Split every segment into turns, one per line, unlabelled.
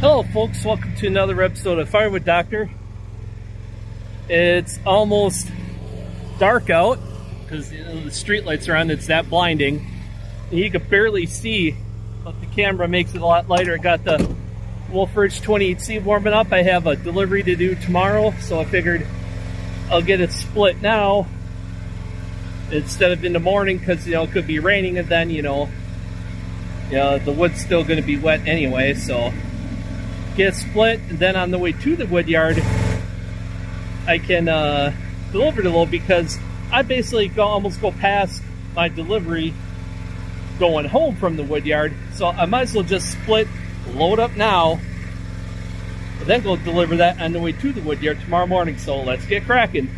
Hello folks, welcome to another episode of Firewood Doctor. It's almost dark out because you know, the street lights are on, it's that blinding. And you can barely see, but the camera makes it a lot lighter. I got the Wolfe Ridge 28C warming up. I have a delivery to do tomorrow, so I figured I'll get it split now instead of in the morning because you know it could be raining and then you know you know the wood's still going to be wet anyway so get split, and then on the way to the wood yard, I can uh, deliver the load because I basically go almost go past my delivery going home from the wood yard. So I might as well just split, load up now, then go deliver that on the way to the wood yard tomorrow morning. So let's get cracking.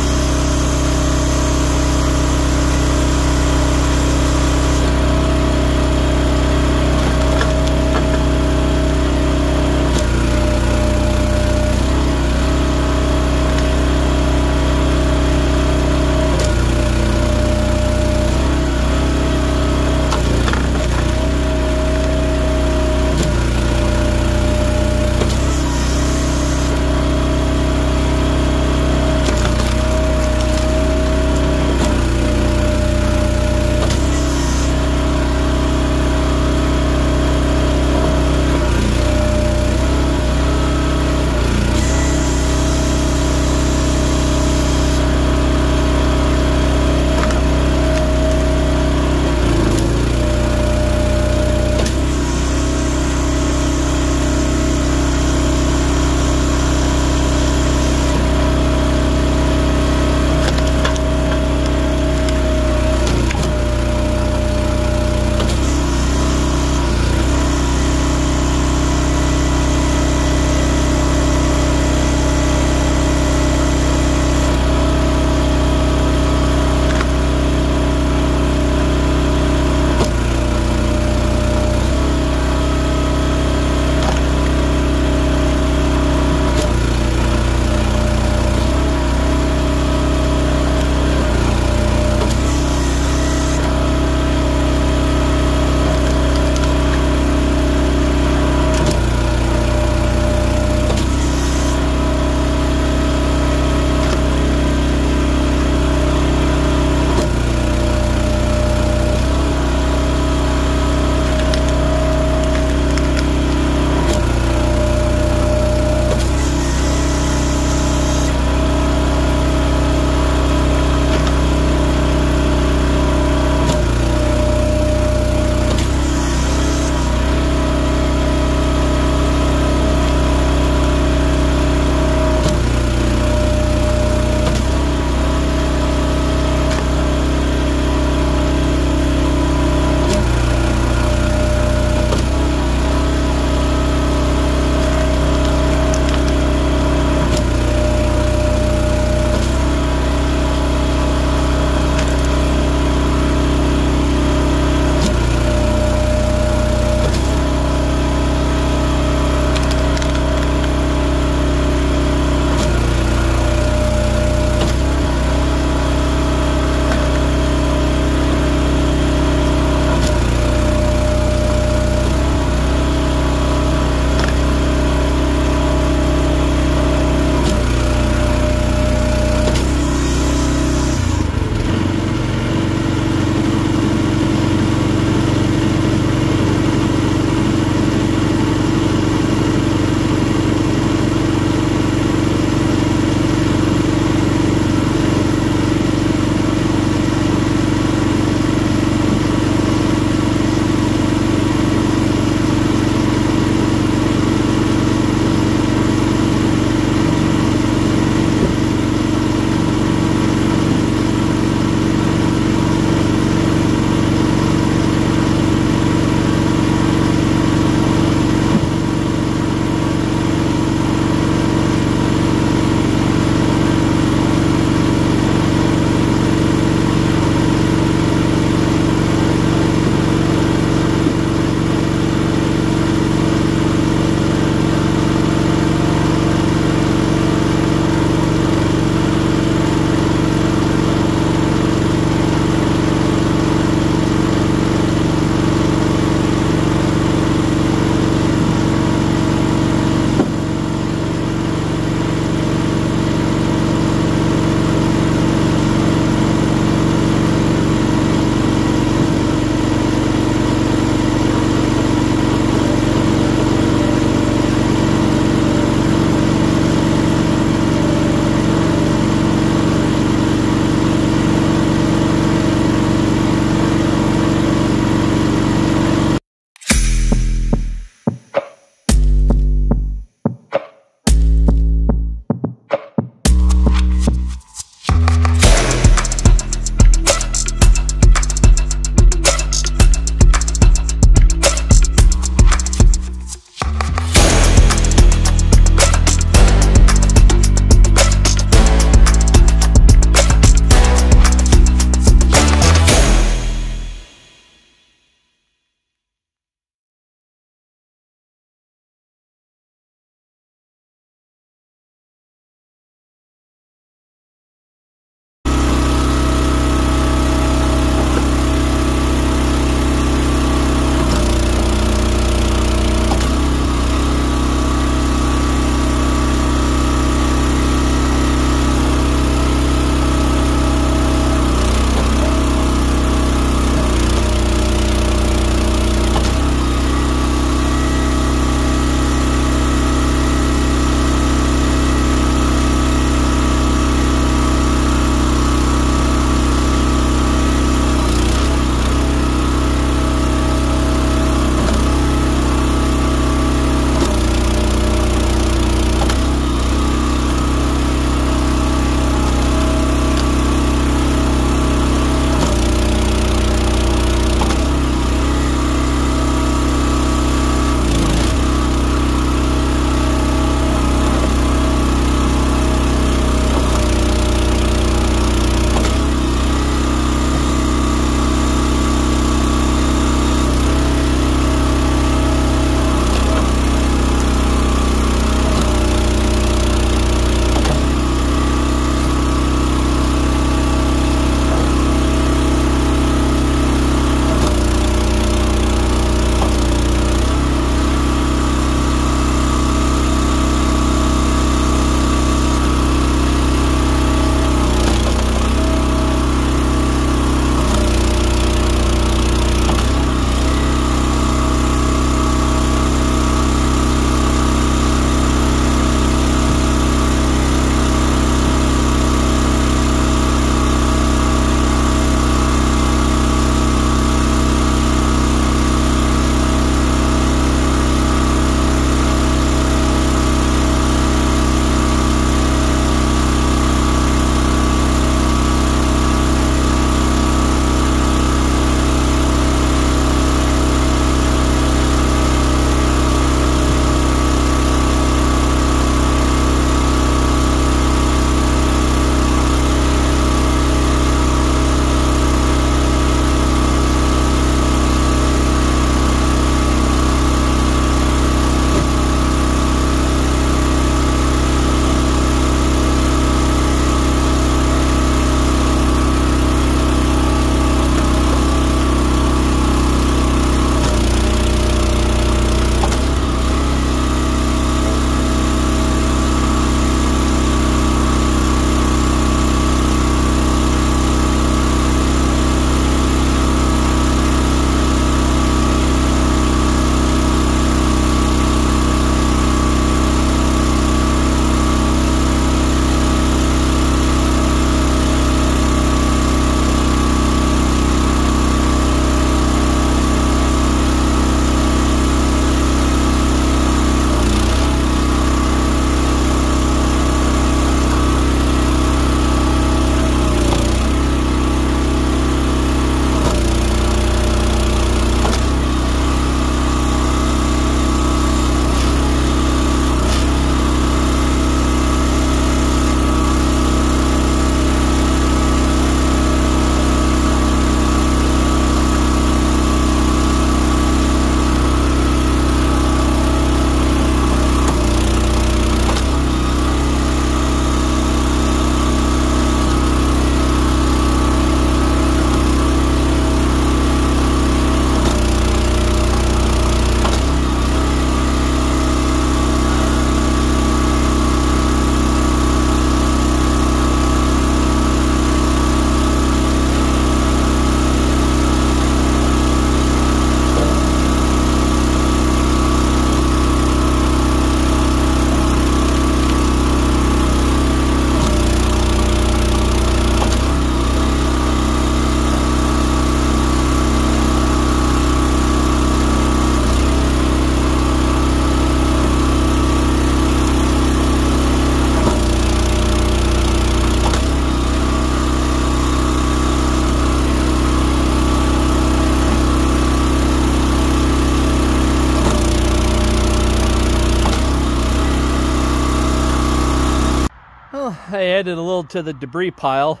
To the debris pile.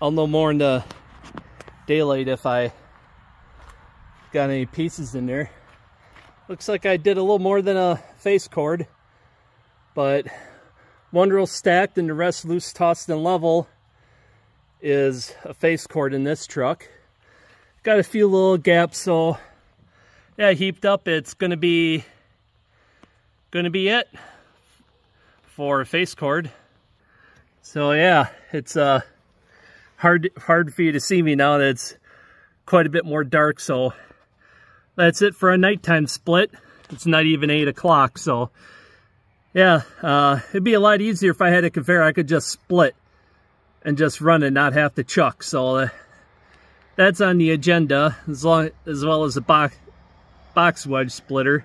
I'll know more in the daylight if I got any pieces in there. Looks like I did a little more than a face cord, but one row stacked and the rest loose, tossed, and level is a face cord in this truck. Got a few little gaps, so yeah, heaped up. It's gonna be gonna be it for a face cord. So yeah, it's uh hard hard for you to see me now that it's quite a bit more dark. So that's it for a nighttime split. It's not even 8 o'clock, so yeah, uh, it'd be a lot easier if I had a conveyor. I could just split and just run and not have to chuck. So uh, that's on the agenda, as, long, as well as a box, box wedge splitter.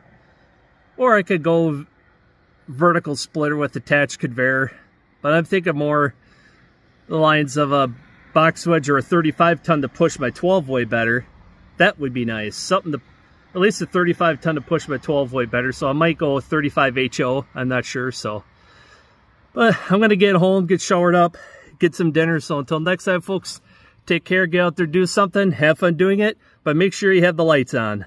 Or I could go vertical splitter with attached conveyor. But I'm thinking more the lines of a box wedge or a 35 ton to push my 12 way better. That would be nice. Something to at least a 35 ton to push my 12 way better. So I might go 35 HO. I'm not sure. So, but I'm going to get home, get showered up, get some dinner. So until next time, folks, take care, get out there, do something, have fun doing it, but make sure you have the lights on.